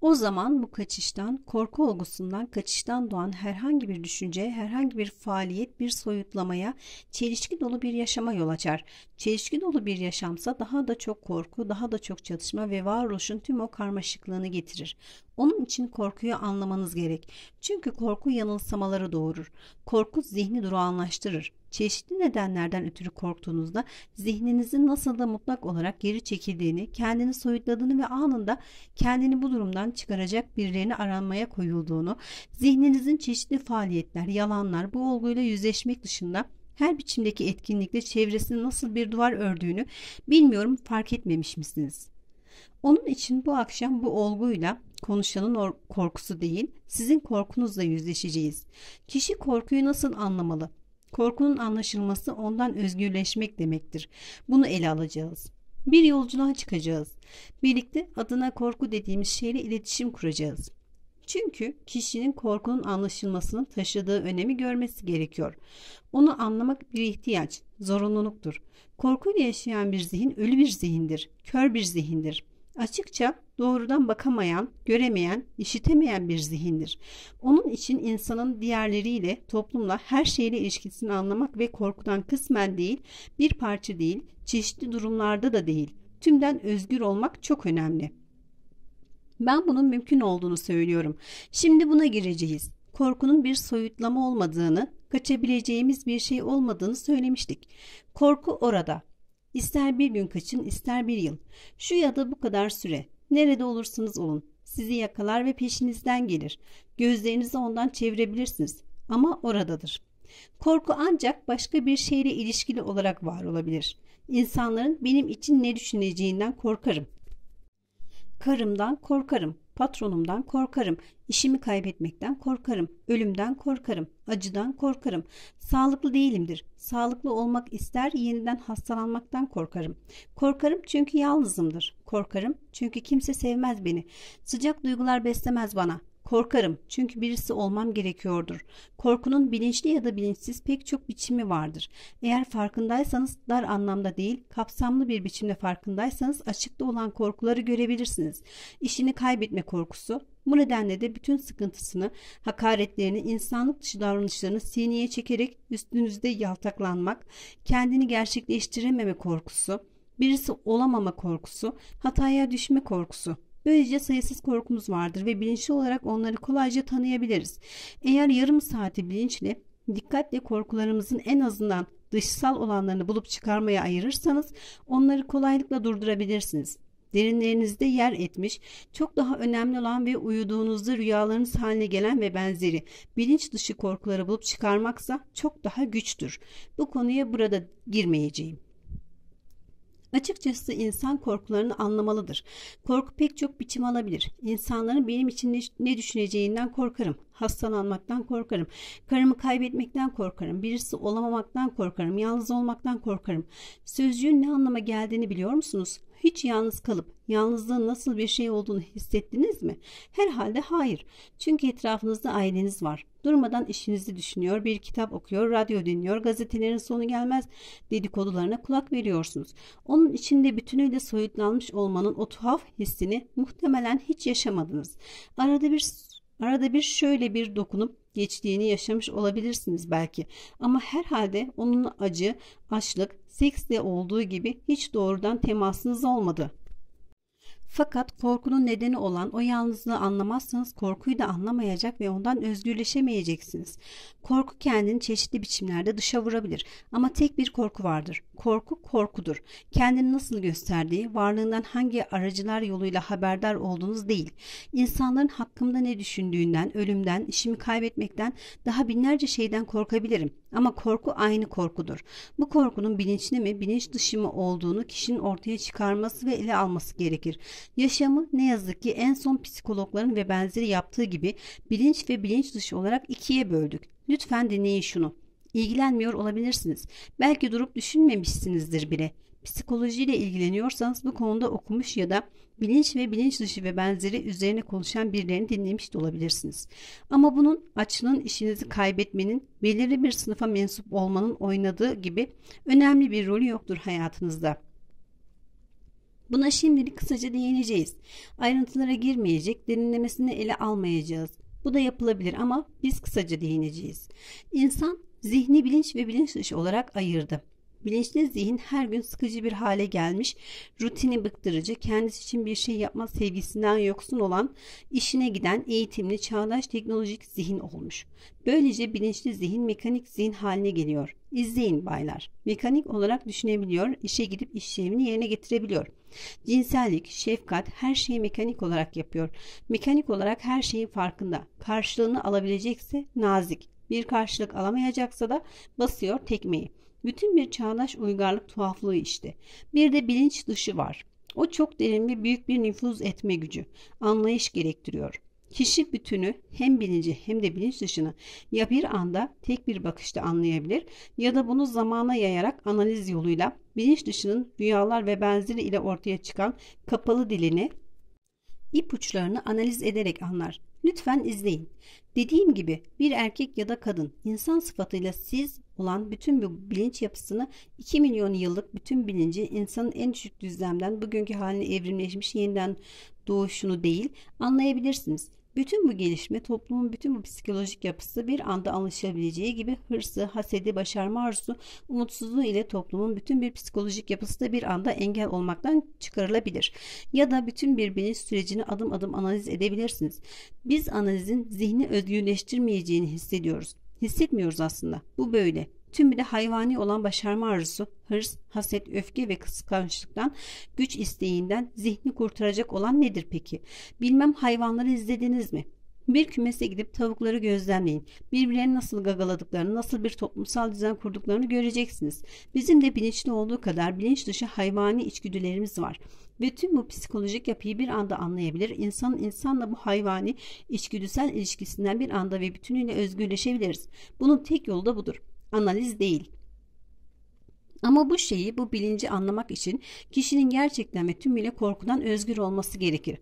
O zaman bu kaçıştan, korku olgusundan, kaçıştan doğan herhangi bir düşünce, herhangi bir faaliyet bir soyutlamaya, çelişki dolu bir yaşama yol açar. Çelişki dolu bir yaşamsa daha da çok korku, daha da çok çatışma ve varoluşun tüm o karmaşıklığını getirir. Onun için korkuyu anlamanız gerek. Çünkü korku yanılsamaları doğurur. Korku zihni durağanlaştırır. Çeşitli nedenlerden ötürü korktuğunuzda zihninizin nasıl da mutlak olarak geri çekildiğini, kendini soyutladığını ve anında kendini bu durumdan çıkaracak birilerini aranmaya koyulduğunu, zihninizin çeşitli faaliyetler, yalanlar bu olguyla yüzleşmek dışında her biçimdeki etkinlikle çevresini nasıl bir duvar ördüğünü bilmiyorum fark etmemiş misiniz? Onun için bu akşam bu olguyla konuşanın korkusu değil, sizin korkunuzla yüzleşeceğiz. Kişi korkuyu nasıl anlamalı? Korkunun anlaşılması ondan özgürleşmek demektir. Bunu ele alacağız. Bir yolculuğa çıkacağız. Birlikte adına korku dediğimiz şeyle iletişim kuracağız. Çünkü kişinin korkunun anlaşılmasının taşıdığı önemi görmesi gerekiyor. Onu anlamak bir ihtiyaç, zorunluluktur. Korkuyla yaşayan bir zihin ölü bir zihindir, kör bir zihindir. Açıkça doğrudan bakamayan, göremeyen, işitemeyen bir zihindir. Onun için insanın diğerleriyle, toplumla, her şeyle ilişkisini anlamak ve korkudan kısmen değil, bir parça değil, çeşitli durumlarda da değil, tümden özgür olmak çok önemli. Ben bunun mümkün olduğunu söylüyorum. Şimdi buna gireceğiz. Korkunun bir soyutlama olmadığını, kaçabileceğimiz bir şey olmadığını söylemiştik. Korku orada. İster bir gün kaçın, ister bir yıl. Şu ya da bu kadar süre. Nerede olursanız olun. Sizi yakalar ve peşinizden gelir. Gözlerinizi ondan çevirebilirsiniz. Ama oradadır. Korku ancak başka bir şeyle ilişkili olarak var olabilir. İnsanların benim için ne düşüneceğinden korkarım. Karımdan korkarım. Patronumdan korkarım. İşimi kaybetmekten korkarım. Ölümden korkarım. Acıdan korkarım. Sağlıklı değilimdir. Sağlıklı olmak ister yeniden hastalanmaktan korkarım. Korkarım çünkü yalnızımdır. Korkarım çünkü kimse sevmez beni. Sıcak duygular beslemez bana. Korkarım çünkü birisi olmam gerekiyordur. Korkunun bilinçli ya da bilinçsiz pek çok biçimi vardır. Eğer farkındaysanız dar anlamda değil, kapsamlı bir biçimde farkındaysanız açıkta olan korkuları görebilirsiniz. İşini kaybetme korkusu, bu nedenle de bütün sıkıntısını, hakaretlerini, insanlık dışı davranışlarını sineye çekerek üstünüzde yaltaklanmak, kendini gerçekleştirememe korkusu, birisi olamama korkusu, hataya düşme korkusu, Böylece sayısız korkumuz vardır ve bilinçli olarak onları kolayca tanıyabiliriz. Eğer yarım saati bilinçli, dikkatle korkularımızın en azından dışsal olanlarını bulup çıkarmaya ayırırsanız onları kolaylıkla durdurabilirsiniz. Derinlerinizde yer etmiş, çok daha önemli olan ve uyuduğunuzda rüyalarınız haline gelen ve benzeri bilinç dışı korkuları bulup çıkarmaksa çok daha güçtür. Bu konuya burada girmeyeceğim. Açıkçası insan korkularını anlamalıdır. Korku pek çok biçim alabilir. İnsanların benim için ne düşüneceğinden korkarım. Hastalanmaktan korkarım. Karımı kaybetmekten korkarım. Birisi olamamaktan korkarım. Yalnız olmaktan korkarım. Sözcüğün ne anlama geldiğini biliyor musunuz? Hiç yalnız kalıp yalnızlığın nasıl bir şey olduğunu hissettiniz mi? Herhalde hayır. Çünkü etrafınızda aileniz var. Durmadan işinizi düşünüyor, bir kitap okuyor, radyo dinliyor, gazetelerin sonu gelmez dedikodularına kulak veriyorsunuz. Onun içinde bütünüyle soyutlanmış olmanın o tuhaf hissini muhtemelen hiç yaşamadınız. Arada bir Arada bir şöyle bir dokunup geçtiğini yaşamış olabilirsiniz belki. Ama herhalde onun acı, açlık, seksle olduğu gibi hiç doğrudan temasınız olmadı. Fakat korkunun nedeni olan o yalnızlığı anlamazsanız korkuyu da anlamayacak ve ondan özgürleşemeyeceksiniz. Korku kendini çeşitli biçimlerde dışa vurabilir ama tek bir korku vardır. Korku korkudur. Kendini nasıl gösterdiği, varlığından hangi aracılar yoluyla haberdar olduğunuz değil. İnsanların hakkımda ne düşündüğünden, ölümden, işimi kaybetmekten, daha binlerce şeyden korkabilirim. Ama korku aynı korkudur. Bu korkunun bilinçli mi, bilinç dışı mı olduğunu kişinin ortaya çıkarması ve ele alması gerekir. Yaşamı ne yazık ki en son psikologların ve benzeri yaptığı gibi bilinç ve bilinç dışı olarak ikiye böldük. Lütfen dinleyin şunu. İlgilenmiyor olabilirsiniz. Belki durup düşünmemişsinizdir bile. Psikolojiyle ilgileniyorsanız bu konuda okumuş ya da bilinç ve bilinç dışı ve benzeri üzerine konuşan birilerini dinlemiş de olabilirsiniz. Ama bunun açlığın işinizi kaybetmenin, belirli bir sınıfa mensup olmanın oynadığı gibi önemli bir rolü yoktur hayatınızda. Buna şimdilik kısaca değineceğiz. Ayrıntılara girmeyecek, derinlemesine ele almayacağız. Bu da yapılabilir ama biz kısaca değineceğiz. İnsan zihni bilinç ve bilinç dışı olarak ayırdı. Bilinçli zihin her gün sıkıcı bir hale gelmiş, rutini bıktırıcı, kendisi için bir şey yapma sevgisinden yoksun olan, işine giden eğitimli, çağdaş teknolojik zihin olmuş. Böylece bilinçli zihin mekanik zihin haline geliyor. İzleyin baylar. Mekanik olarak düşünebiliyor, işe gidip işlevini yerine getirebiliyor. Cinsellik, şefkat her şeyi mekanik olarak yapıyor. Mekanik olarak her şeyin farkında. Karşılığını alabilecekse nazik. Bir karşılık alamayacaksa da basıyor tekmeyi. Bütün bir çağdaş uygarlık tuhaflığı işte. Bir de bilinç dışı var. O çok derin ve büyük bir nüfuz etme gücü, anlayış gerektiriyor. Kişi bütünü hem bilinci hem de bilinç dışını ya bir anda tek bir bakışta anlayabilir ya da bunu zamana yayarak analiz yoluyla bilinç dışının rüyalar ve benzeri ile ortaya çıkan kapalı dilini ipuçlarını analiz ederek anlar. Lütfen izleyin. Dediğim gibi bir erkek ya da kadın insan sıfatıyla siz olan bütün bu bilinç yapısını 2 milyon yıllık bütün bilinci insanın en düşük düzlemden bugünkü haline evrimleşmiş yeniden doğuşunu değil anlayabilirsiniz. Bütün bu gelişme toplumun bütün bu psikolojik yapısı bir anda anlaşılabileceği gibi hırsı, hasedi, başarma arzusu, umutsuzluğu ile toplumun bütün bir psikolojik yapısı da bir anda engel olmaktan çıkarılabilir. Ya da bütün bir bilinç sürecini adım adım analiz edebilirsiniz. Biz analizin zihni özgürleştirmeyeceğini hissediyoruz. Hissetmiyoruz aslında. Bu böyle. Tüm bir de hayvani olan başarma arzusu, hırs, haset, öfke ve kıskançlıktan, güç isteğinden zihni kurtaracak olan nedir peki? Bilmem hayvanları izlediniz mi? Bir kümese gidip tavukları gözlemleyin. Birbirlerini nasıl gagaladıklarını, nasıl bir toplumsal düzen kurduklarını göreceksiniz. Bizim de bilinçli olduğu kadar bilinç dışı hayvani içgüdülerimiz var. Ve tüm bu psikolojik yapıyı bir anda anlayabilir, insanın insanla bu hayvani içgüdüsel ilişkisinden bir anda ve bütünüyle özgürleşebiliriz. Bunun tek yolu da budur analiz değil. Ama bu şeyi, bu bilinci anlamak için kişinin gerçekten ve tümüyle korkudan özgür olması gerekir.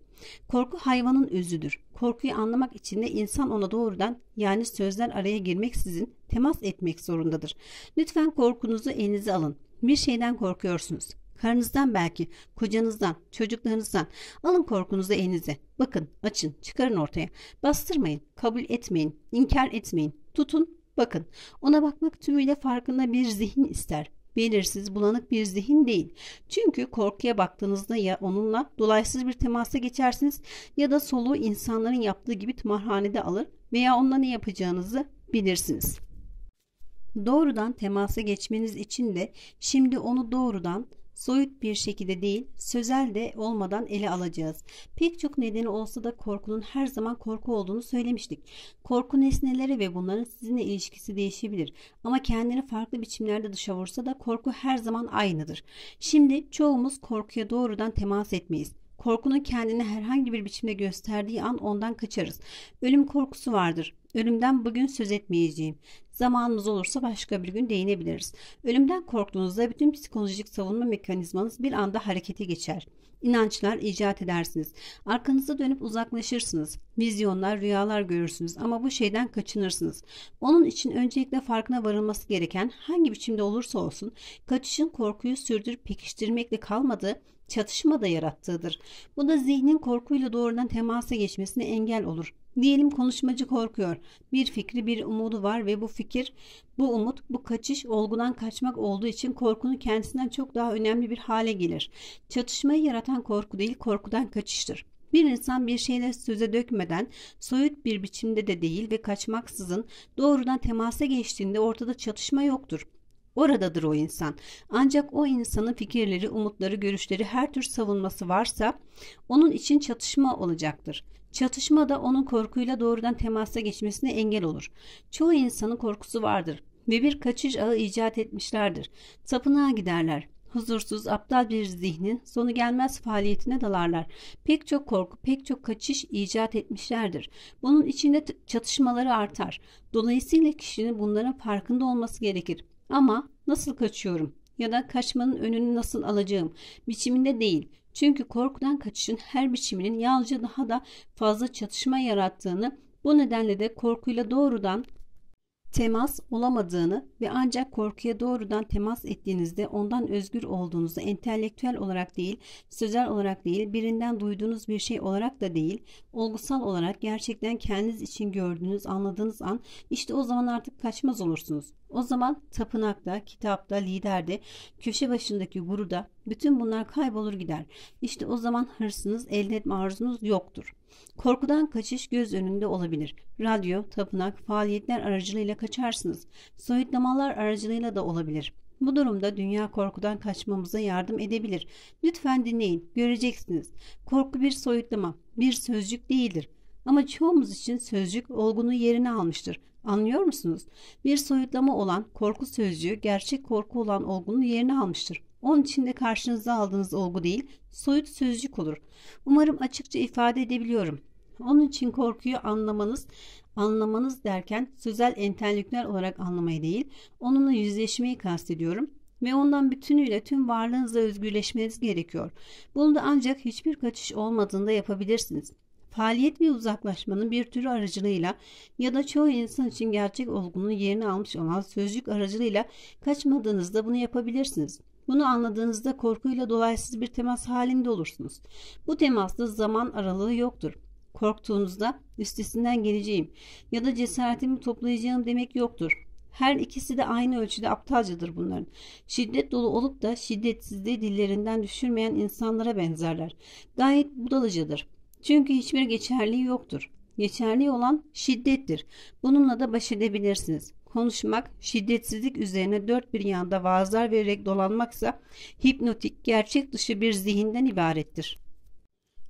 Korku hayvanın özüdür. Korkuyu anlamak için de insan ona doğrudan yani sözler araya girmeksizin temas etmek zorundadır. Lütfen korkunuzu elinize alın. Bir şeyden korkuyorsunuz. Karınızdan belki, kocanızdan, çocuklarınızdan. Alın korkunuzu elinize. Bakın, açın, çıkarın ortaya. Bastırmayın, kabul etmeyin, inkar etmeyin. Tutun, Bakın ona bakmak tümüyle farkında bir zihin ister. Belirsiz, bulanık bir zihin değil. Çünkü korkuya baktığınızda ya onunla dolaysız bir temasa geçersiniz ya da soluğu insanların yaptığı gibi tımarhanede alır veya onunla ne yapacağınızı bilirsiniz. Doğrudan temasa geçmeniz için de şimdi onu doğrudan soyut bir şekilde değil, sözel de olmadan ele alacağız. Pek çok nedeni olsa da korkunun her zaman korku olduğunu söylemiştik. Korku nesneleri ve bunların sizinle ilişkisi değişebilir. Ama kendini farklı biçimlerde dışa vursa da korku her zaman aynıdır. Şimdi çoğumuz korkuya doğrudan temas etmeyiz. Korkunun kendini herhangi bir biçimde gösterdiği an ondan kaçarız. Ölüm korkusu vardır. Ölümden bugün söz etmeyeceğim. Zamanımız olursa başka bir gün değinebiliriz. Ölümden korktuğunuzda bütün psikolojik savunma mekanizmanız bir anda harekete geçer. İnançlar icat edersiniz. Arkanızda dönüp uzaklaşırsınız. Vizyonlar, rüyalar görürsünüz ama bu şeyden kaçınırsınız. Onun için öncelikle farkına varılması gereken hangi biçimde olursa olsun kaçışın korkuyu sürdürüp pekiştirmekle kalmadığı çatışma da yarattığıdır. Bu da zihnin korkuyla doğrudan temasa geçmesine engel olur. Diyelim konuşmacı korkuyor. Bir fikri, bir umudu var ve bu fikir, bu umut, bu kaçış olgudan kaçmak olduğu için korkunun kendisinden çok daha önemli bir hale gelir. Çatışmayı yaratan korku değil, korkudan kaçıştır. Bir insan bir şeyle söze dökmeden, soyut bir biçimde de değil ve kaçmaksızın doğrudan temasa geçtiğinde ortada çatışma yoktur. Oradadır o insan. Ancak o insanın fikirleri, umutları, görüşleri, her tür savunması varsa onun için çatışma olacaktır. Çatışma da onun korkuyla doğrudan temasa geçmesine engel olur. Çoğu insanın korkusu vardır ve bir kaçış ağı icat etmişlerdir. Tapınağa giderler. Huzursuz, aptal bir zihnin sonu gelmez faaliyetine dalarlar. Pek çok korku, pek çok kaçış icat etmişlerdir. Bunun içinde çatışmaları artar. Dolayısıyla kişinin bunların farkında olması gerekir. Ama nasıl kaçıyorum ya da kaçmanın önünü nasıl alacağım biçiminde değil. Çünkü korkudan kaçışın her biçiminin yalnızca daha da fazla çatışma yarattığını bu nedenle de korkuyla doğrudan temas olamadığını ve ancak korkuya doğrudan temas ettiğinizde ondan özgür olduğunuzu entelektüel olarak değil, sözel olarak değil, birinden duyduğunuz bir şey olarak da değil, olgusal olarak gerçekten kendiniz için gördüğünüz, anladığınız an işte o zaman artık kaçmaz olursunuz. O zaman tapınakta, kitapta, liderde, köşe başındaki guruda bütün bunlar kaybolur gider. İşte o zaman hırsınız, elde etme arzunuz yoktur. Korkudan kaçış göz önünde olabilir. Radyo, tapınak, faaliyetler aracılığıyla kaçarsınız. Soyutlamalar aracılığıyla da olabilir. Bu durumda dünya korkudan kaçmamıza yardım edebilir. Lütfen dinleyin, göreceksiniz. Korku bir soyutlama, bir sözcük değildir. Ama çoğumuz için sözcük olgunun yerini almıştır. Anlıyor musunuz? Bir soyutlama olan korku sözcüğü gerçek korku olan olgunun yerini almıştır. Onun için de karşınıza aldığınız olgu değil, soyut sözcük olur. Umarım açıkça ifade edebiliyorum. Onun için korkuyu anlamanız, anlamanız derken sözel entelektüel olarak anlamayı değil, onunla yüzleşmeyi kastediyorum ve ondan bütünüyle tüm varlığınızla özgürleşmeniz gerekiyor. Bunu da ancak hiçbir kaçış olmadığında yapabilirsiniz. Faaliyet ve uzaklaşmanın bir türü aracılığıyla ya da çoğu insan için gerçek olgunun yerini almış olan sözcük aracılığıyla kaçmadığınızda bunu yapabilirsiniz. Bunu anladığınızda korkuyla dolaysız bir temas halinde olursunuz. Bu temasta zaman aralığı yoktur. Korktuğunuzda üstesinden geleceğim ya da cesaretimi toplayacağım demek yoktur. Her ikisi de aynı ölçüde aptalcadır bunların. Şiddet dolu olup da şiddetsizliği dillerinden düşürmeyen insanlara benzerler. Gayet budalıcıdır. Çünkü hiçbir geçerliği yoktur. Geçerli olan şiddettir. Bununla da baş edebilirsiniz. Konuşmak, şiddetsizlik üzerine dört bir yanda vaazlar vererek dolanmaksa hipnotik, gerçek dışı bir zihinden ibarettir.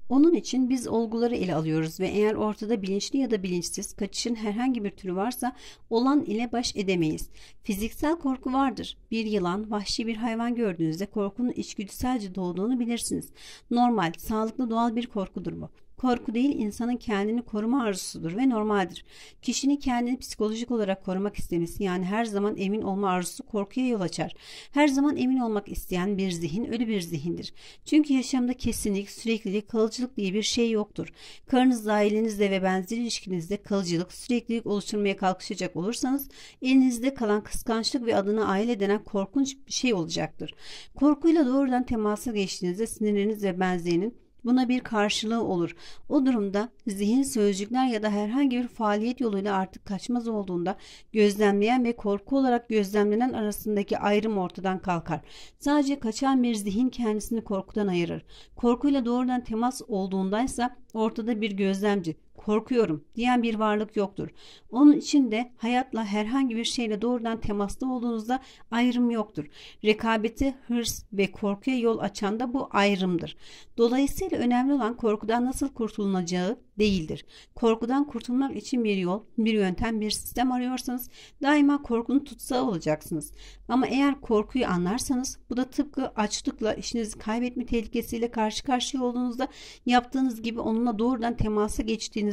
Onun için biz olguları ele alıyoruz ve eğer ortada bilinçli ya da bilinçsiz kaçışın herhangi bir türü varsa olan ile baş edemeyiz. Fiziksel korku vardır. Bir yılan, vahşi bir hayvan gördüğünüzde korkunun içgüdüselce doğduğunu bilirsiniz. Normal, sağlıklı doğal bir korkudur bu. Korku değil insanın kendini koruma arzusudur ve normaldir. Kişinin kendini psikolojik olarak korumak istemesi yani her zaman emin olma arzusu korkuya yol açar. Her zaman emin olmak isteyen bir zihin ölü bir zihindir. Çünkü yaşamda kesinlik, süreklilik, kalıcılık diye bir şey yoktur. Karınızla, ailenizle ve benzer ilişkinizde kalıcılık, süreklilik oluşturmaya kalkışacak olursanız elinizde kalan kıskançlık ve adına aile denen korkunç bir şey olacaktır. Korkuyla doğrudan temasa geçtiğinizde sinirleriniz ve benzerinin Buna bir karşılığı olur. O durumda zihin sözcükler ya da herhangi bir faaliyet yoluyla artık kaçmaz olduğunda gözlemleyen ve korku olarak gözlemlenen arasındaki ayrım ortadan kalkar. Sadece kaçan bir zihin kendisini korkudan ayırır. Korkuyla doğrudan temas olduğundaysa ortada bir gözlemci, korkuyorum diyen bir varlık yoktur. Onun için de hayatla herhangi bir şeyle doğrudan temasta olduğunuzda ayrım yoktur. Rekabeti, hırs ve korkuya yol açan da bu ayrımdır. Dolayısıyla önemli olan korkudan nasıl kurtulunacağı değildir. Korkudan kurtulmak için bir yol, bir yöntem, bir sistem arıyorsanız daima korkunun tutsağı olacaksınız. Ama eğer korkuyu anlarsanız bu da tıpkı açlıkla işinizi kaybetme tehlikesiyle karşı karşıya olduğunuzda yaptığınız gibi onunla doğrudan temasa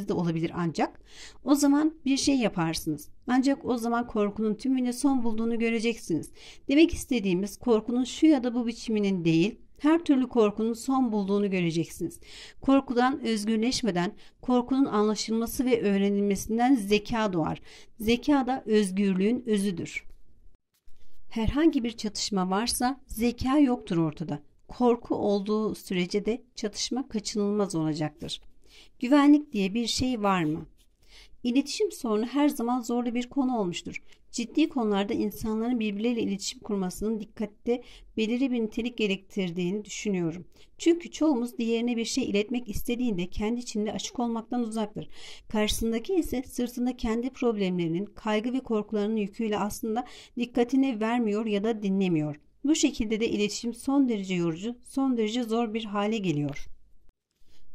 geçtiğinizde olabilir ancak o zaman bir şey yaparsınız. Ancak o zaman korkunun tümüne son bulduğunu göreceksiniz. Demek istediğimiz korkunun şu ya da bu biçiminin değil, her türlü korkunun son bulduğunu göreceksiniz. Korkudan özgürleşmeden korkunun anlaşılması ve öğrenilmesinden zeka doğar. Zeka da özgürlüğün özüdür. Herhangi bir çatışma varsa zeka yoktur ortada. Korku olduğu sürece de çatışma kaçınılmaz olacaktır. Güvenlik diye bir şey var mı? İletişim sorunu her zaman zorlu bir konu olmuştur. Ciddi konularda insanların birbirleriyle iletişim kurmasının dikkatte belirli bir nitelik gerektirdiğini düşünüyorum. Çünkü çoğumuz diğerine bir şey iletmek istediğinde kendi içinde açık olmaktan uzaktır. Karşısındaki ise sırtında kendi problemlerinin, kaygı ve korkularının yüküyle aslında dikkatini vermiyor ya da dinlemiyor. Bu şekilde de iletişim son derece yorucu, son derece zor bir hale geliyor.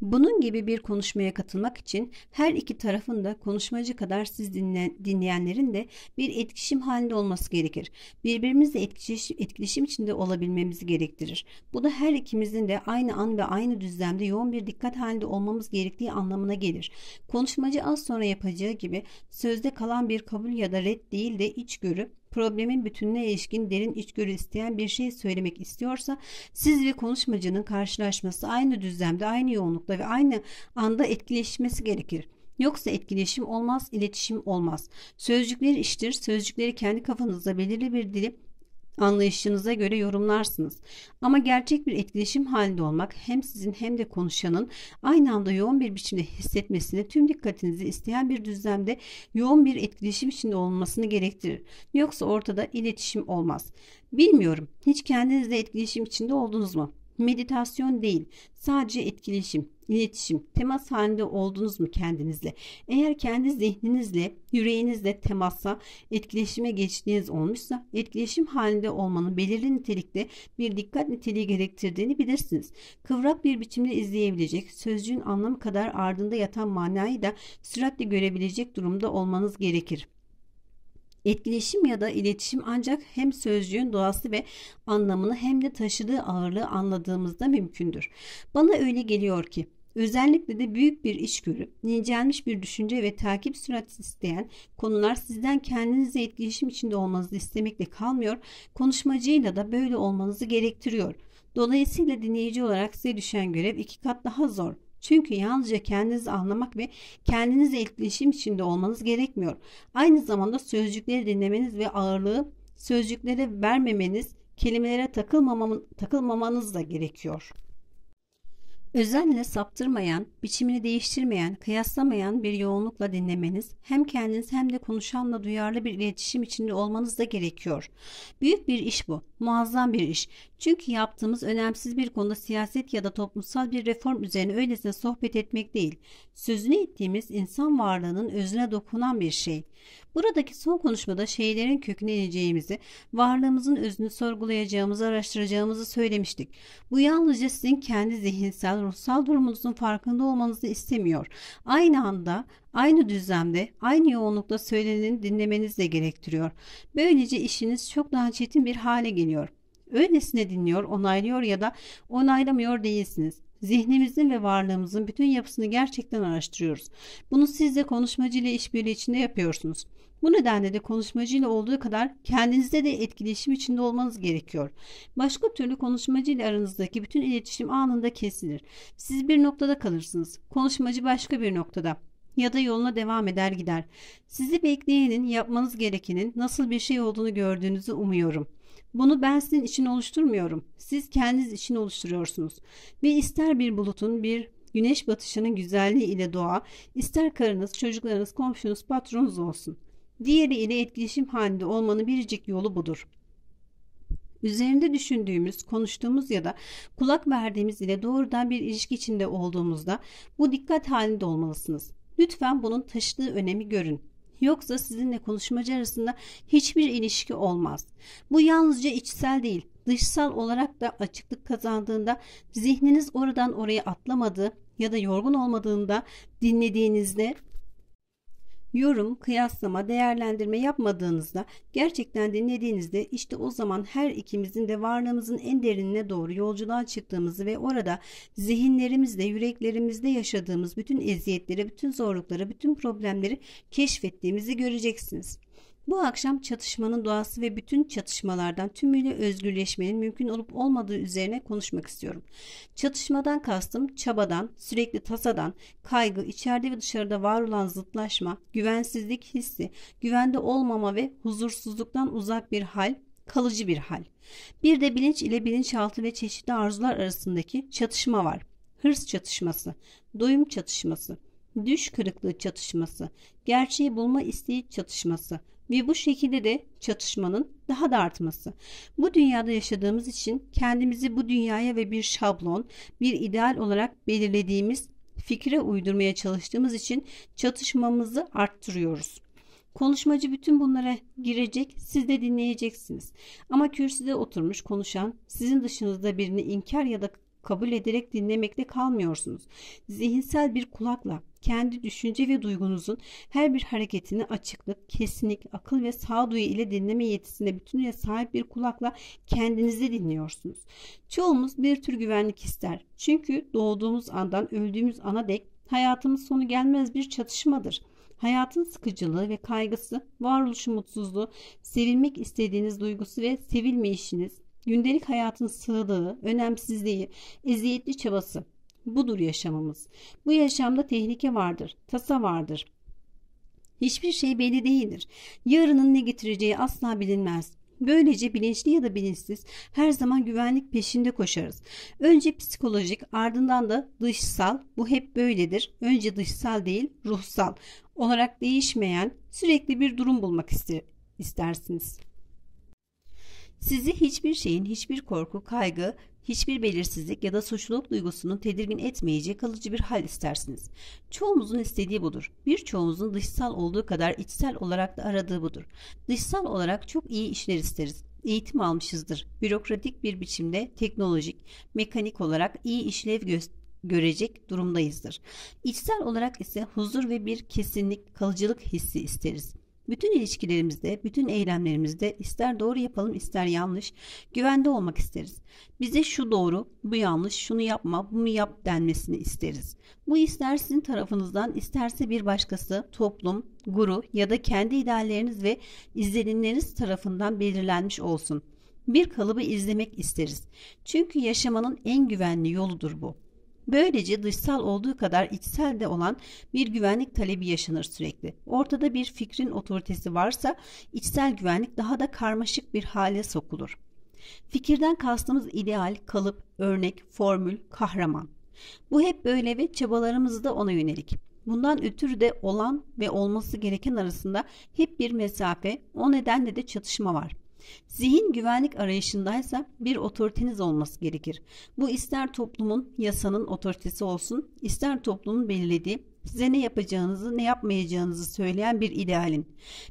Bunun gibi bir konuşmaya katılmak için her iki tarafın da konuşmacı kadar siz dinle, dinleyenlerin de bir etkileşim halinde olması gerekir. Birbirimizle etkileşim, etkileşim içinde olabilmemizi gerektirir. Bu da her ikimizin de aynı an ve aynı düzlemde yoğun bir dikkat halinde olmamız gerektiği anlamına gelir. Konuşmacı az sonra yapacağı gibi sözde kalan bir kabul ya da red değil de içgörü, problemin bütününe ilişkin derin içgörü isteyen bir şey söylemek istiyorsa siz ve konuşmacının karşılaşması aynı düzlemde, aynı yoğunlukta ve aynı anda etkileşmesi gerekir. Yoksa etkileşim olmaz, iletişim olmaz. Sözcükler iştir. Sözcükleri kendi kafanızda belirli bir dili anlayışınıza göre yorumlarsınız. Ama gerçek bir etkileşim halinde olmak hem sizin hem de konuşanın aynı anda yoğun bir biçimde hissetmesini, tüm dikkatinizi isteyen bir düzlemde yoğun bir etkileşim içinde olmasını gerektirir. Yoksa ortada iletişim olmaz. Bilmiyorum, hiç kendinizle etkileşim içinde oldunuz mu? Meditasyon değil, sadece etkileşim, iletişim, temas halinde oldunuz mu kendinizle? Eğer kendi zihninizle, yüreğinizle temassa, etkileşime geçtiğiniz olmuşsa, etkileşim halinde olmanın belirli nitelikte bir dikkat niteliği gerektirdiğini bilirsiniz. Kıvrak bir biçimde izleyebilecek, sözcüğün anlamı kadar ardında yatan manayı da süratle görebilecek durumda olmanız gerekir. Etkileşim ya da iletişim ancak hem sözcüğün doğası ve anlamını hem de taşıdığı ağırlığı anladığımızda mümkündür. Bana öyle geliyor ki Özellikle de büyük bir içgörü, incelmiş bir düşünce ve takip sürati isteyen konular sizden kendinize etkileşim içinde olmanızı istemekle kalmıyor, konuşmacıyla da böyle olmanızı gerektiriyor. Dolayısıyla dinleyici olarak size düşen görev iki kat daha zor. Çünkü yalnızca kendinizi anlamak ve kendinizle etkileşim içinde olmanız gerekmiyor. Aynı zamanda sözcükleri dinlemeniz ve ağırlığı sözcüklere vermemeniz, kelimelere takılmamanız da gerekiyor. Özenle saptırmayan, biçimini değiştirmeyen, kıyaslamayan bir yoğunlukla dinlemeniz hem kendiniz hem de konuşanla duyarlı bir iletişim içinde olmanız da gerekiyor. Büyük bir iş bu, muazzam bir iş. Çünkü yaptığımız önemsiz bir konuda siyaset ya da toplumsal bir reform üzerine öylesine sohbet etmek değil. Sözünü ettiğimiz insan varlığının özüne dokunan bir şey. Buradaki son konuşmada şeylerin köküne ineceğimizi, varlığımızın özünü sorgulayacağımızı, araştıracağımızı söylemiştik. Bu yalnızca sizin kendi zihinsel, ruhsal durumunuzun farkında olmanızı istemiyor. Aynı anda, aynı düzlemde, aynı yoğunlukta söyleneni dinlemeniz de gerektiriyor. Böylece işiniz çok daha çetin bir hale geliyor. Öylesine dinliyor, onaylıyor ya da onaylamıyor değilsiniz. Zihnimizin ve varlığımızın bütün yapısını gerçekten araştırıyoruz. Bunu siz de konuşmacıyla işbirliği içinde yapıyorsunuz. Bu nedenle de konuşmacıyla olduğu kadar kendinizde de etkileşim içinde olmanız gerekiyor. Başka türlü konuşmacıyla aranızdaki bütün iletişim anında kesilir. Siz bir noktada kalırsınız. Konuşmacı başka bir noktada ya da yoluna devam eder gider. Sizi bekleyenin yapmanız gerekenin nasıl bir şey olduğunu gördüğünüzü umuyorum. Bunu ben sizin için oluşturmuyorum. Siz kendiniz için oluşturuyorsunuz. Ve ister bir bulutun bir güneş batışının güzelliği ile doğa, ister karınız, çocuklarınız, komşunuz, patronunuz olsun. Diğeri ile etkileşim halinde olmanın biricik yolu budur. Üzerinde düşündüğümüz, konuştuğumuz ya da kulak verdiğimiz ile doğrudan bir ilişki içinde olduğumuzda bu dikkat halinde olmalısınız. Lütfen bunun taşıdığı önemi görün. Yoksa sizinle konuşmacı arasında hiçbir ilişki olmaz. Bu yalnızca içsel değil, dışsal olarak da açıklık kazandığında zihniniz oradan oraya atlamadığı ya da yorgun olmadığında dinlediğinizde yorum, kıyaslama, değerlendirme yapmadığınızda, gerçekten dinlediğinizde işte o zaman her ikimizin de varlığımızın en derinine doğru yolculuğa çıktığımızı ve orada zihinlerimizde, yüreklerimizde yaşadığımız bütün eziyetleri, bütün zorlukları, bütün problemleri keşfettiğimizi göreceksiniz. Bu akşam çatışmanın doğası ve bütün çatışmalardan tümüyle özgürleşmenin mümkün olup olmadığı üzerine konuşmak istiyorum. Çatışmadan kastım çabadan, sürekli tasadan, kaygı, içeride ve dışarıda var olan zıtlaşma, güvensizlik hissi, güvende olmama ve huzursuzluktan uzak bir hal, kalıcı bir hal. Bir de bilinç ile bilinçaltı ve çeşitli arzular arasındaki çatışma var. Hırs çatışması, doyum çatışması, düş kırıklığı çatışması, gerçeği bulma isteği çatışması, ve bu şekilde de çatışmanın daha da artması. Bu dünyada yaşadığımız için kendimizi bu dünyaya ve bir şablon, bir ideal olarak belirlediğimiz fikre uydurmaya çalıştığımız için çatışmamızı arttırıyoruz. Konuşmacı bütün bunlara girecek, siz de dinleyeceksiniz. Ama kürsüde oturmuş konuşan, sizin dışınızda birini inkar ya da kabul ederek dinlemekle kalmıyorsunuz. Zihinsel bir kulakla kendi düşünce ve duygunuzun her bir hareketini açıklık, kesinlik, akıl ve sağduyu ile dinleme yetisine bütünüyle sahip bir kulakla kendinizi dinliyorsunuz. Çoğumuz bir tür güvenlik ister. Çünkü doğduğumuz andan öldüğümüz ana dek hayatımız sonu gelmez bir çatışmadır. Hayatın sıkıcılığı ve kaygısı, varoluşu mutsuzluğu, sevilmek istediğiniz duygusu ve sevilmeyişiniz, gündelik hayatın sığlığı, önemsizliği, eziyetli çabası, Budur yaşamımız. Bu yaşamda tehlike vardır, tasa vardır. Hiçbir şey belli değildir. Yarının ne getireceği asla bilinmez. Böylece bilinçli ya da bilinçsiz her zaman güvenlik peşinde koşarız. Önce psikolojik ardından da dışsal bu hep böyledir. Önce dışsal değil ruhsal olarak değişmeyen sürekli bir durum bulmak ister, istersiniz. Sizi hiçbir şeyin, hiçbir korku, kaygı, hiçbir belirsizlik ya da suçluluk duygusunun tedirgin etmeyeceği kalıcı bir hal istersiniz. Çoğumuzun istediği budur. Birçoğumuzun dışsal olduğu kadar içsel olarak da aradığı budur. Dışsal olarak çok iyi işler isteriz. Eğitim almışızdır. Bürokratik bir biçimde teknolojik, mekanik olarak iyi işlev görecek durumdayızdır. İçsel olarak ise huzur ve bir kesinlik, kalıcılık hissi isteriz. Bütün ilişkilerimizde, bütün eylemlerimizde ister doğru yapalım ister yanlış, güvende olmak isteriz. Bize şu doğru, bu yanlış, şunu yapma, bunu yap denmesini isteriz. Bu ister sizin tarafınızdan, isterse bir başkası, toplum, guru ya da kendi idealleriniz ve izlenimleriniz tarafından belirlenmiş olsun. Bir kalıbı izlemek isteriz. Çünkü yaşamanın en güvenli yoludur bu. Böylece dışsal olduğu kadar içsel de olan bir güvenlik talebi yaşanır sürekli. Ortada bir fikrin otoritesi varsa içsel güvenlik daha da karmaşık bir hale sokulur. Fikirden kastımız ideal, kalıp, örnek, formül, kahraman. Bu hep böyle ve çabalarımız da ona yönelik. Bundan ötürü de olan ve olması gereken arasında hep bir mesafe, o nedenle de çatışma var. Zihin güvenlik arayışındaysa bir otoriteniz olması gerekir. Bu ister toplumun, yasanın otoritesi olsun, ister toplumun belirlediği, size ne yapacağınızı, ne yapmayacağınızı söyleyen bir idealin,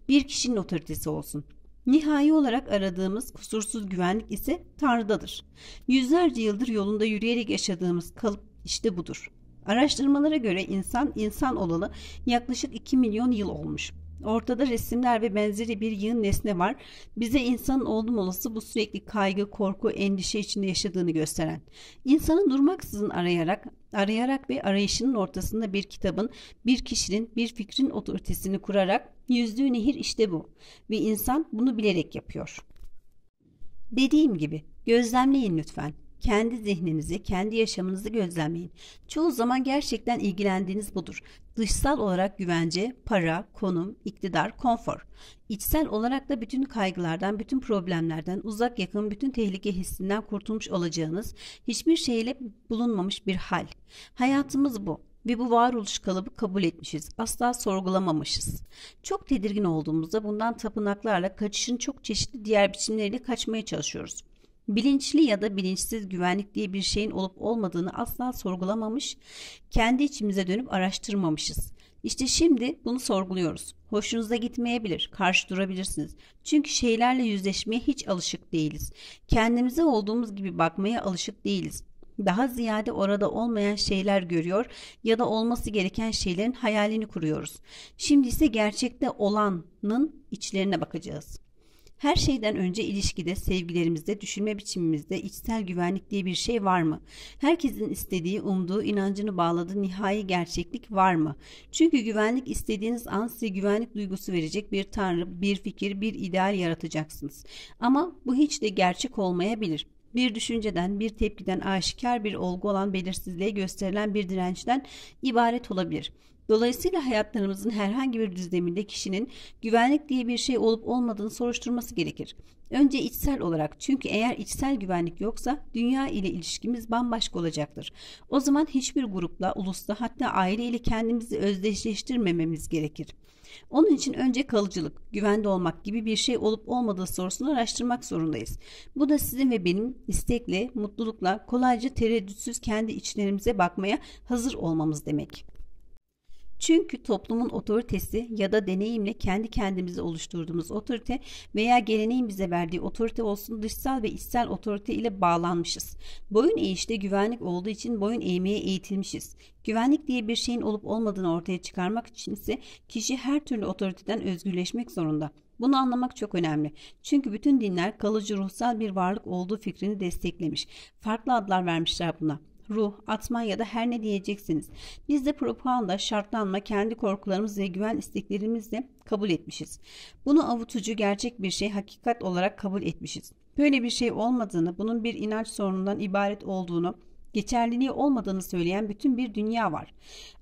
bir kişinin otoritesi olsun. Nihai olarak aradığımız kusursuz güvenlik ise Tanrı'dadır. Yüzlerce yıldır yolunda yürüyerek yaşadığımız kalıp işte budur. Araştırmalara göre insan insan olalı yaklaşık 2 milyon yıl olmuş. Ortada resimler ve benzeri bir yığın nesne var. Bize insanın oldum olası bu sürekli kaygı, korku, endişe içinde yaşadığını gösteren. İnsanın durmaksızın arayarak, arayarak ve arayışının ortasında bir kitabın, bir kişinin, bir fikrin otoritesini kurarak yüzdüğü nehir işte bu. Ve insan bunu bilerek yapıyor. Dediğim gibi gözlemleyin lütfen. Kendi zihninizi, kendi yaşamınızı gözlemleyin. Çoğu zaman gerçekten ilgilendiğiniz budur. Dışsal olarak güvence, para, konum, iktidar, konfor. İçsel olarak da bütün kaygılardan, bütün problemlerden, uzak yakın bütün tehlike hissinden kurtulmuş olacağınız hiçbir şeyle bulunmamış bir hal. Hayatımız bu ve bu varoluş kalıbı kabul etmişiz. Asla sorgulamamışız. Çok tedirgin olduğumuzda bundan tapınaklarla kaçışın çok çeşitli diğer biçimleriyle kaçmaya çalışıyoruz. Bilinçli ya da bilinçsiz güvenlik diye bir şeyin olup olmadığını asla sorgulamamış, kendi içimize dönüp araştırmamışız. İşte şimdi bunu sorguluyoruz. Hoşunuza gitmeyebilir, karşı durabilirsiniz. Çünkü şeylerle yüzleşmeye hiç alışık değiliz. Kendimize olduğumuz gibi bakmaya alışık değiliz. Daha ziyade orada olmayan şeyler görüyor ya da olması gereken şeylerin hayalini kuruyoruz. Şimdi ise gerçekte olanın içlerine bakacağız. Her şeyden önce ilişkide, sevgilerimizde, düşünme biçimimizde içsel güvenlik diye bir şey var mı? Herkesin istediği, umduğu, inancını bağladığı nihai gerçeklik var mı? Çünkü güvenlik istediğiniz an size güvenlik duygusu verecek bir tanrı, bir fikir, bir ideal yaratacaksınız. Ama bu hiç de gerçek olmayabilir bir düşünceden, bir tepkiden aşikar bir olgu olan belirsizliğe gösterilen bir dirençten ibaret olabilir. Dolayısıyla hayatlarımızın herhangi bir düzleminde kişinin güvenlik diye bir şey olup olmadığını soruşturması gerekir. Önce içsel olarak çünkü eğer içsel güvenlik yoksa dünya ile ilişkimiz bambaşka olacaktır. O zaman hiçbir grupla, ulusla hatta aile ile kendimizi özdeşleştirmememiz gerekir. Onun için önce kalıcılık, güvende olmak gibi bir şey olup olmadığı sorusunu araştırmak zorundayız. Bu da sizin ve benim istekle, mutlulukla, kolayca tereddütsüz kendi içlerimize bakmaya hazır olmamız demek. Çünkü toplumun otoritesi ya da deneyimle kendi kendimizi oluşturduğumuz otorite veya geleneğin bize verdiği otorite olsun dışsal ve içsel otorite ile bağlanmışız. Boyun eğişte güvenlik olduğu için boyun eğmeye eğitilmişiz. Güvenlik diye bir şeyin olup olmadığını ortaya çıkarmak için ise kişi her türlü otoriteden özgürleşmek zorunda. Bunu anlamak çok önemli. Çünkü bütün dinler kalıcı ruhsal bir varlık olduğu fikrini desteklemiş. Farklı adlar vermişler buna ruh, atma ya da her ne diyeceksiniz. Biz de propaganda, şartlanma, kendi korkularımız ve güven isteklerimizle kabul etmişiz. Bunu avutucu gerçek bir şey hakikat olarak kabul etmişiz. Böyle bir şey olmadığını, bunun bir inanç sorunundan ibaret olduğunu geçerliliği olmadığını söyleyen bütün bir dünya var.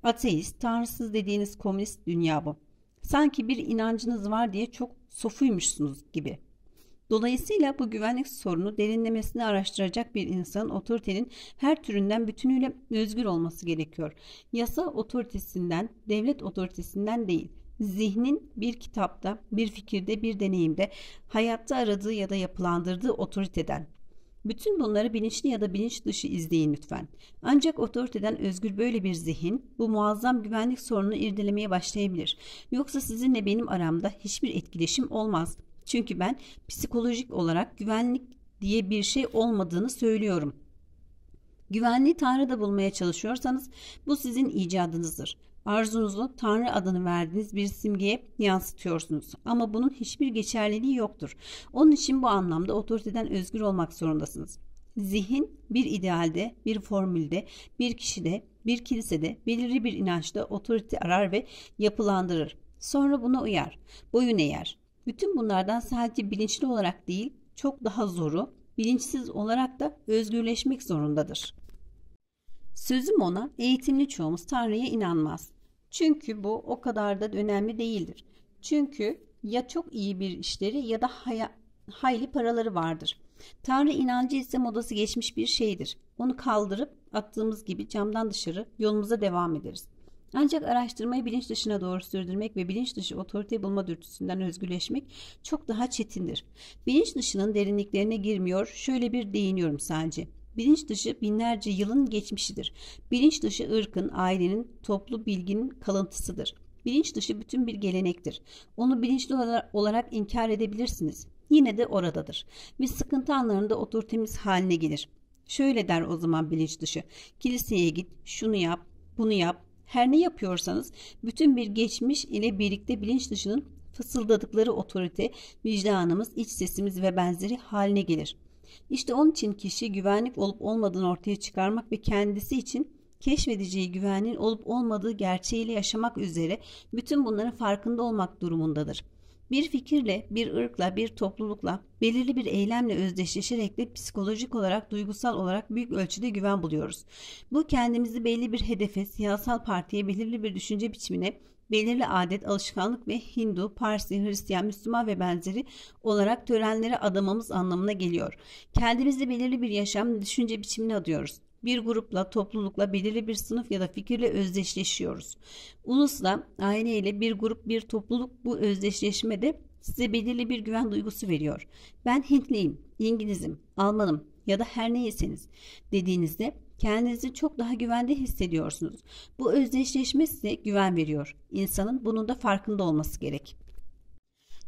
Ateist, tanrısız dediğiniz komünist dünya bu. Sanki bir inancınız var diye çok sofuymuşsunuz gibi. Dolayısıyla bu güvenlik sorunu derinlemesine araştıracak bir insanın otoritenin her türünden bütünüyle özgür olması gerekiyor. Yasa otoritesinden, devlet otoritesinden değil, zihnin bir kitapta, bir fikirde, bir deneyimde, hayatta aradığı ya da yapılandırdığı otoriteden. Bütün bunları bilinçli ya da bilinç dışı izleyin lütfen. Ancak otoriteden özgür böyle bir zihin bu muazzam güvenlik sorununu irdelemeye başlayabilir. Yoksa sizinle benim aramda hiçbir etkileşim olmaz. Çünkü ben psikolojik olarak güvenlik diye bir şey olmadığını söylüyorum. Güvenliği Tanrı'da bulmaya çalışıyorsanız bu sizin icadınızdır. Arzunuzu Tanrı adını verdiğiniz bir simgeye yansıtıyorsunuz. Ama bunun hiçbir geçerliliği yoktur. Onun için bu anlamda otoriteden özgür olmak zorundasınız. Zihin bir idealde, bir formülde, bir kişide, bir kilisede, belirli bir inançta otorite arar ve yapılandırır. Sonra buna uyar, boyun eğer. Bütün bunlardan sadece bilinçli olarak değil, çok daha zoru, bilinçsiz olarak da özgürleşmek zorundadır. Sözüm ona eğitimli çoğumuz Tanrı'ya inanmaz. Çünkü bu o kadar da önemli değildir. Çünkü ya çok iyi bir işleri ya da haya, hayli paraları vardır. Tanrı inancı ise modası geçmiş bir şeydir. Onu kaldırıp attığımız gibi camdan dışarı yolumuza devam ederiz. Ancak araştırmayı bilinç dışına doğru sürdürmek ve bilinç dışı otorite bulma dürtüsünden özgürleşmek çok daha çetindir. Bilinç dışının derinliklerine girmiyor, şöyle bir değiniyorum sadece. Bilinç dışı binlerce yılın geçmişidir. Bilinç dışı ırkın, ailenin, toplu bilginin kalıntısıdır. Bilinç dışı bütün bir gelenektir. Onu bilinçli olarak inkar edebilirsiniz. Yine de oradadır. Ve sıkıntı anlarında otoritemiz haline gelir. Şöyle der o zaman bilinç dışı. Kiliseye git, şunu yap, bunu yap. Her ne yapıyorsanız bütün bir geçmiş ile birlikte bilinç dışının fısıldadıkları otorite, vicdanımız, iç sesimiz ve benzeri haline gelir. İşte onun için kişi güvenlik olup olmadığını ortaya çıkarmak ve kendisi için keşfedeceği güvenliğin olup olmadığı gerçeğiyle yaşamak üzere bütün bunların farkında olmak durumundadır. Bir fikirle, bir ırkla, bir toplulukla, belirli bir eylemle özdeşleşerek de psikolojik olarak, duygusal olarak büyük ölçüde güven buluyoruz. Bu kendimizi belli bir hedefe, siyasal partiye, belirli bir düşünce biçimine, belirli adet, alışkanlık ve Hindu, Parsi, Hristiyan, Müslüman ve benzeri olarak törenlere adamamız anlamına geliyor. Kendimizi belirli bir yaşam, düşünce biçimine adıyoruz. Bir grupla, toplulukla, belirli bir sınıf ya da fikirle özdeşleşiyoruz. Ulusla, aileyle bir grup, bir topluluk bu özdeşleşmede size belirli bir güven duygusu veriyor. Ben Hintliyim, İngilizim, Almanım ya da her neyseniz dediğinizde kendinizi çok daha güvende hissediyorsunuz. Bu özdeşleşme size güven veriyor. İnsanın bunun da farkında olması gerek.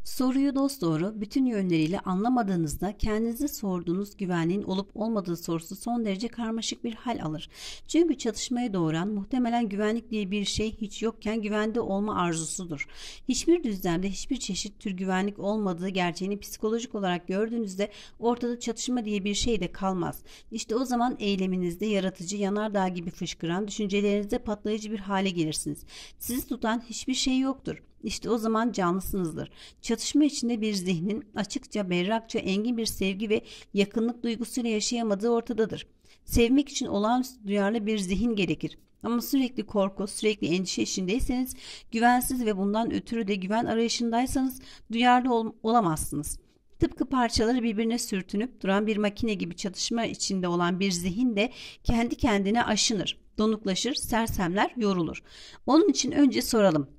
Soruyu dosdoğru bütün yönleriyle anlamadığınızda kendinize sorduğunuz güvenliğin olup olmadığı sorusu son derece karmaşık bir hal alır. Çünkü çatışmaya doğuran muhtemelen güvenlik diye bir şey hiç yokken güvende olma arzusudur. Hiçbir düzlemde hiçbir çeşit tür güvenlik olmadığı gerçeğini psikolojik olarak gördüğünüzde ortada çatışma diye bir şey de kalmaz. İşte o zaman eyleminizde yaratıcı yanardağ gibi fışkıran düşüncelerinizde patlayıcı bir hale gelirsiniz. Sizi tutan hiçbir şey yoktur. İşte o zaman canlısınızdır. Çatışma içinde bir zihnin açıkça, berrakça, engin bir sevgi ve yakınlık duygusuyla yaşayamadığı ortadadır. Sevmek için olağanüstü duyarlı bir zihin gerekir. Ama sürekli korku, sürekli endişe içindeyseniz, güvensiz ve bundan ötürü de güven arayışındaysanız duyarlı ol olamazsınız. Tıpkı parçaları birbirine sürtünüp duran bir makine gibi çatışma içinde olan bir zihin de kendi kendine aşınır, donuklaşır, sersemler, yorulur. Onun için önce soralım.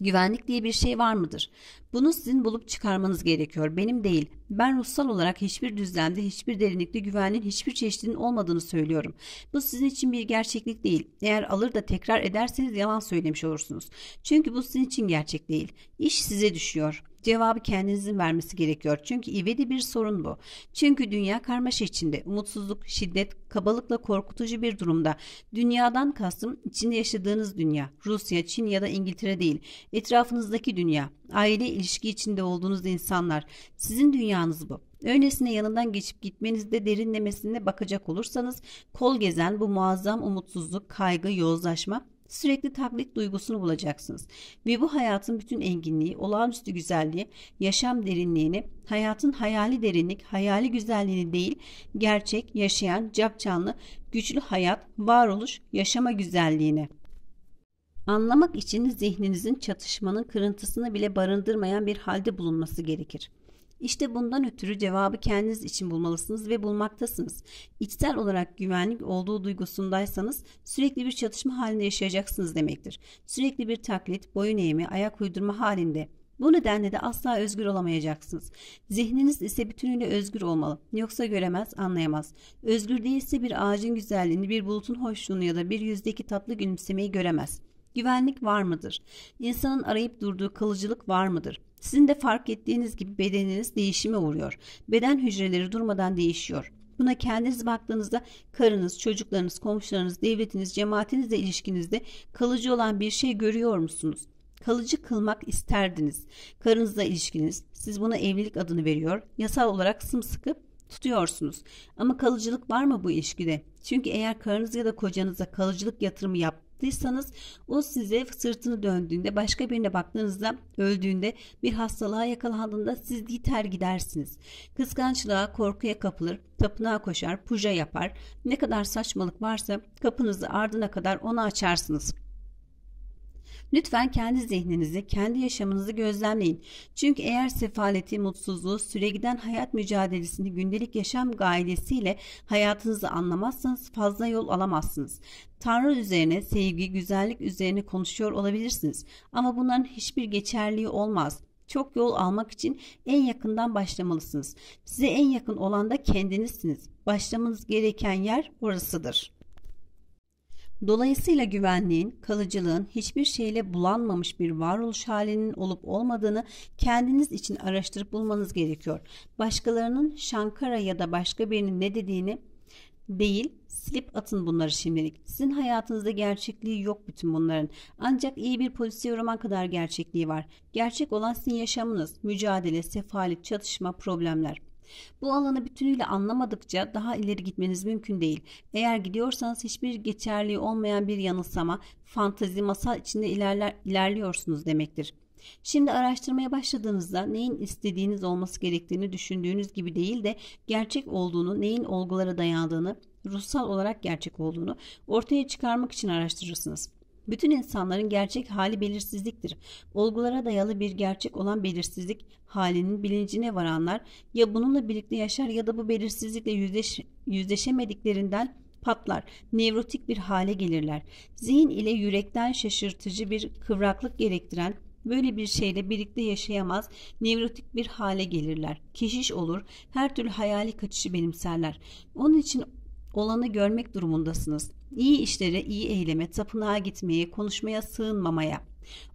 Güvenlik diye bir şey var mıdır? Bunu sizin bulup çıkarmanız gerekiyor. Benim değil. Ben ruhsal olarak hiçbir düzlemde, hiçbir derinlikte güvenliğin hiçbir çeşidinin olmadığını söylüyorum. Bu sizin için bir gerçeklik değil. Eğer alır da tekrar ederseniz yalan söylemiş olursunuz. Çünkü bu sizin için gerçek değil. İş size düşüyor. Cevabı kendinizin vermesi gerekiyor. Çünkü ivedi bir sorun bu. Çünkü dünya karmaşa içinde. Umutsuzluk, şiddet, kabalıkla korkutucu bir durumda. Dünyadan kastım içinde yaşadığınız dünya. Rusya, Çin ya da İngiltere değil. Etrafınızdaki dünya. Aile ilişki içinde olduğunuz insanlar. Sizin dünyanız bu. Öylesine yanından geçip gitmenizde derinlemesine bakacak olursanız kol gezen bu muazzam umutsuzluk, kaygı, yozlaşma sürekli taklit duygusunu bulacaksınız. Ve bu hayatın bütün enginliği, olağanüstü güzelliği, yaşam derinliğini, hayatın hayali derinlik, hayali güzelliğini değil, gerçek, yaşayan, cap canlı, güçlü hayat, varoluş, yaşama güzelliğini. Anlamak için zihninizin çatışmanın kırıntısını bile barındırmayan bir halde bulunması gerekir. İşte bundan ötürü cevabı kendiniz için bulmalısınız ve bulmaktasınız. İçsel olarak güvenlik olduğu duygusundaysanız sürekli bir çatışma halinde yaşayacaksınız demektir. Sürekli bir taklit, boyun eğimi, ayak uydurma halinde. Bu nedenle de asla özgür olamayacaksınız. Zihniniz ise bütünüyle özgür olmalı. Yoksa göremez, anlayamaz. Özgür değilse bir ağacın güzelliğini, bir bulutun hoşluğunu ya da bir yüzdeki tatlı gülümsemeyi göremez. Güvenlik var mıdır? İnsanın arayıp durduğu kalıcılık var mıdır? Sizin de fark ettiğiniz gibi bedeniniz değişime uğruyor. Beden hücreleri durmadan değişiyor. Buna kendiniz baktığınızda karınız, çocuklarınız, komşularınız, devletiniz, cemaatinizle ilişkinizde kalıcı olan bir şey görüyor musunuz? Kalıcı kılmak isterdiniz. Karınızla ilişkiniz, siz buna evlilik adını veriyor, yasal olarak sımsıkı tutuyorsunuz. Ama kalıcılık var mı bu ilişkide? Çünkü eğer karınız ya da kocanıza kalıcılık yatırımı yap, baktıysanız o size sırtını döndüğünde başka birine baktığınızda öldüğünde bir hastalığa yakalandığında siz yiter gidersiniz. Kıskançlığa korkuya kapılır tapınağa koşar puja yapar ne kadar saçmalık varsa kapınızı ardına kadar onu açarsınız.'' Lütfen kendi zihninizi, kendi yaşamınızı gözlemleyin. Çünkü eğer sefaleti, mutsuzluğu, süregiden hayat mücadelesini gündelik yaşam gailesiyle hayatınızı anlamazsanız fazla yol alamazsınız. Tanrı üzerine, sevgi, güzellik üzerine konuşuyor olabilirsiniz. Ama bunların hiçbir geçerliği olmaz. Çok yol almak için en yakından başlamalısınız. Size en yakın olan da kendinizsiniz. Başlamanız gereken yer orasıdır. Dolayısıyla güvenliğin, kalıcılığın hiçbir şeyle bulanmamış bir varoluş halinin olup olmadığını kendiniz için araştırıp bulmanız gerekiyor. Başkalarının Şankara ya da başka birinin ne dediğini değil, silip atın bunları şimdilik. Sizin hayatınızda gerçekliği yok bütün bunların. Ancak iyi bir polisiye roman kadar gerçekliği var. Gerçek olan sizin yaşamınız, mücadele, sefalet, çatışma, problemler. Bu alanı bütünüyle anlamadıkça daha ileri gitmeniz mümkün değil. Eğer gidiyorsanız hiçbir geçerliği olmayan bir yanılsama, fantazi, masal içinde ilerler, ilerliyorsunuz demektir. Şimdi araştırmaya başladığınızda neyin istediğiniz olması gerektiğini düşündüğünüz gibi değil de gerçek olduğunu, neyin olgulara dayandığını, ruhsal olarak gerçek olduğunu ortaya çıkarmak için araştırırsınız. Bütün insanların gerçek hali belirsizliktir. Olgulara dayalı bir gerçek olan belirsizlik halinin bilincine varanlar ya bununla birlikte yaşar ya da bu belirsizlikle yüzleş, yüzleşemediklerinden patlar, nevrotik bir hale gelirler. Zihin ile yürekten şaşırtıcı bir kıvraklık gerektiren böyle bir şeyle birlikte yaşayamaz, nevrotik bir hale gelirler. Keşiş olur, her türlü hayali kaçışı benimserler. Onun için olanı görmek durumundasınız. İyi işlere, iyi eyleme, tapınağa gitmeye, konuşmaya sığınmamaya.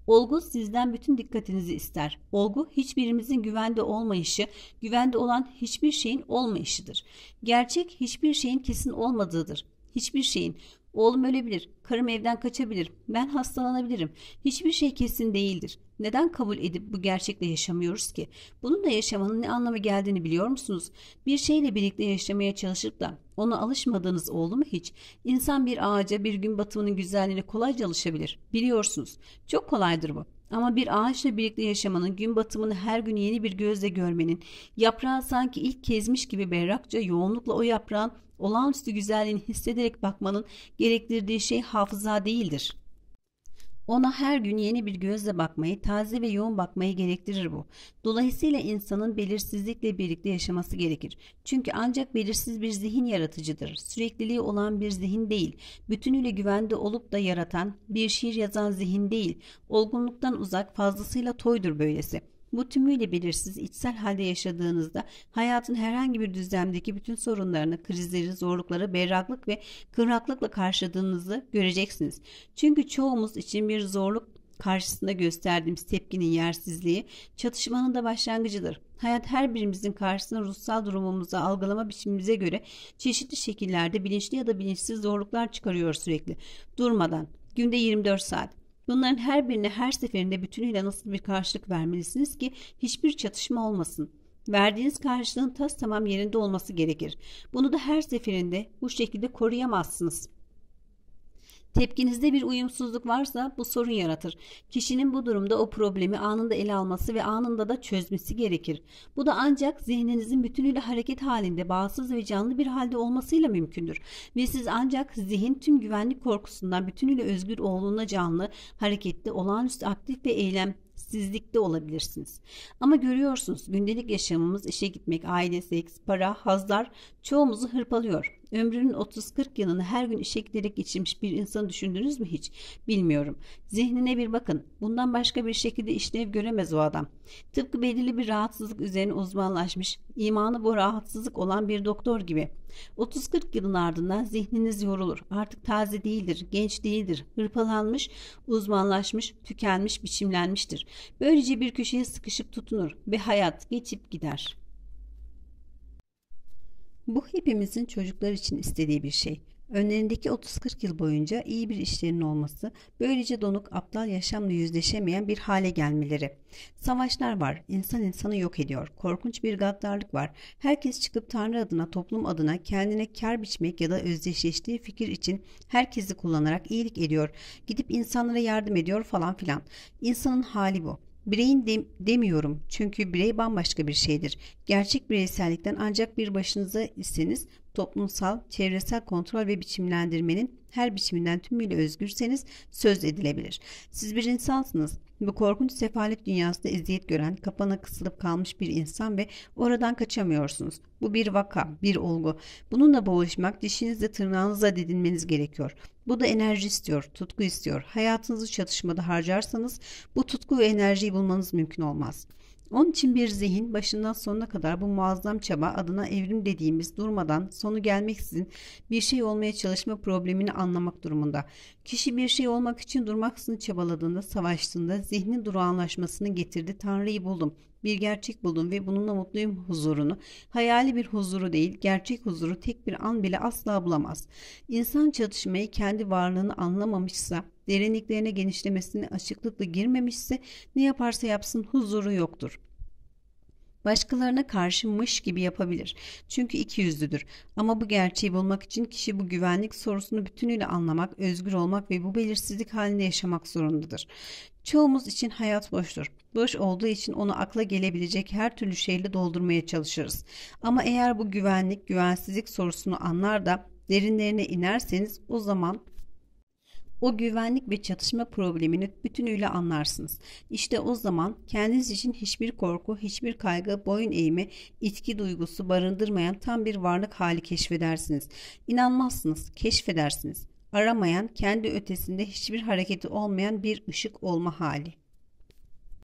Olgu sizden bütün dikkatinizi ister. Olgu hiçbirimizin güvende olmayışı, güvende olan hiçbir şeyin olmayışıdır. Gerçek hiçbir şeyin kesin olmadığıdır. Hiçbir şeyin Oğlum ölebilir, karım evden kaçabilir, ben hastalanabilirim. Hiçbir şey kesin değildir. Neden kabul edip bu gerçekle yaşamıyoruz ki? Bunun da yaşamanın ne anlamı geldiğini biliyor musunuz? Bir şeyle birlikte yaşamaya çalışıp da ona alışmadığınız oldu mu hiç? İnsan bir ağaca bir gün batımının güzelliğine kolayca alışabilir. Biliyorsunuz. Çok kolaydır bu. Ama bir ağaçla birlikte yaşamanın, gün batımını her gün yeni bir gözle görmenin, yaprağı sanki ilk kezmiş gibi berrakça yoğunlukla o yaprağın olağanüstü güzelliğini hissederek bakmanın gerektirdiği şey hafıza değildir. Ona her gün yeni bir gözle bakmayı, taze ve yoğun bakmayı gerektirir bu. Dolayısıyla insanın belirsizlikle birlikte yaşaması gerekir. Çünkü ancak belirsiz bir zihin yaratıcıdır. Sürekliliği olan bir zihin değil. Bütünüyle güvende olup da yaratan, bir şiir yazan zihin değil. Olgunluktan uzak, fazlasıyla toydur böylesi. Bu tümüyle belirsiz içsel halde yaşadığınızda hayatın herhangi bir düzlemdeki bütün sorunlarını, krizleri, zorlukları berraklık ve kıvraklıkla karşıladığınızı göreceksiniz. Çünkü çoğumuz için bir zorluk karşısında gösterdiğimiz tepkinin yersizliği çatışmanın da başlangıcıdır. Hayat her birimizin karşısına ruhsal durumumuzu algılama biçimimize göre çeşitli şekillerde bilinçli ya da bilinçsiz zorluklar çıkarıyor sürekli. Durmadan. Günde 24 saat. Bunların her birine her seferinde bütünüyle nasıl bir karşılık vermelisiniz ki hiçbir çatışma olmasın. Verdiğiniz karşılığın tas tamam yerinde olması gerekir. Bunu da her seferinde bu şekilde koruyamazsınız. Tepkinizde bir uyumsuzluk varsa bu sorun yaratır. Kişinin bu durumda o problemi anında ele alması ve anında da çözmesi gerekir. Bu da ancak zihninizin bütünüyle hareket halinde bağımsız ve canlı bir halde olmasıyla mümkündür. Ve siz ancak zihin tüm güvenlik korkusundan bütünüyle özgür olduğuna canlı, hareketli, olağanüstü aktif ve eylem sizlikte olabilirsiniz. Ama görüyorsunuz gündelik yaşamımız işe gitmek, aile, seks, para, hazlar çoğumuzu hırpalıyor. Ömrünün 30-40 yılını her gün işe giderek geçirmiş bir insanı düşündünüz mü hiç? Bilmiyorum. Zihnine bir bakın. Bundan başka bir şekilde işlev göremez o adam. Tıpkı belirli bir rahatsızlık üzerine uzmanlaşmış, imanı bu rahatsızlık olan bir doktor gibi. 30-40 yılın ardından zihniniz yorulur. Artık taze değildir, genç değildir, hırpalanmış, uzmanlaşmış, tükenmiş, biçimlenmiştir. Böylece bir köşeye sıkışıp tutunur ve hayat geçip gider. Bu hepimizin çocuklar için istediği bir şey. Önlerindeki 30-40 yıl boyunca iyi bir işlerinin olması, böylece donuk aptal yaşamla yüzleşemeyen bir hale gelmeleri. Savaşlar var, insan insanı yok ediyor, korkunç bir gaddarlık var. Herkes çıkıp Tanrı adına, toplum adına kendine kar biçmek ya da özdeşleştiği fikir için herkesi kullanarak iyilik ediyor, gidip insanlara yardım ediyor falan filan. İnsanın hali bu. Bireyin de, demiyorum çünkü birey bambaşka bir şeydir. Gerçek bireysellikten ancak bir başınıza iseniz toplumsal, çevresel kontrol ve biçimlendirmenin her biçiminden tümüyle özgürseniz söz edilebilir. Siz bir insansınız. Bu korkunç sefalet dünyasında eziyet gören, kapana kısılıp kalmış bir insan ve oradan kaçamıyorsunuz. Bu bir vaka, bir olgu. Bununla boğuşmak, dişinizle tırnağınızla didinmeniz gerekiyor. Bu da enerji istiyor, tutku istiyor. Hayatınızı çatışmada harcarsanız bu tutku ve enerjiyi bulmanız mümkün olmaz. Onun için bir zihin başından sonuna kadar bu muazzam çaba adına evrim dediğimiz durmadan sonu gelmeksizin bir şey olmaya çalışma problemini anlamak durumunda. Kişi bir şey olmak için durmaksızın çabaladığında, savaştığında zihnin durağanlaşmasını getirdi. Tanrı'yı buldum. Bir gerçek buldum ve bununla mutluyum huzurunu. Hayali bir huzuru değil, gerçek huzuru tek bir an bile asla bulamaz. İnsan çatışmayı kendi varlığını anlamamışsa, derinliklerine genişlemesine açıklıkla girmemişse ne yaparsa yapsın huzuru yoktur. Başkalarına karşımış gibi yapabilir. Çünkü iki yüzlüdür. Ama bu gerçeği bulmak için kişi bu güvenlik sorusunu bütünüyle anlamak, özgür olmak ve bu belirsizlik halinde yaşamak zorundadır. Çoğumuz için hayat boştur. Boş olduğu için onu akla gelebilecek her türlü şeyle doldurmaya çalışırız. Ama eğer bu güvenlik, güvensizlik sorusunu anlar da derinlerine inerseniz o zaman o güvenlik ve çatışma problemini bütünüyle anlarsınız. İşte o zaman kendiniz için hiçbir korku, hiçbir kaygı, boyun eğimi, itki duygusu barındırmayan tam bir varlık hali keşfedersiniz. İnanmazsınız, keşfedersiniz. Aramayan, kendi ötesinde hiçbir hareketi olmayan bir ışık olma hali.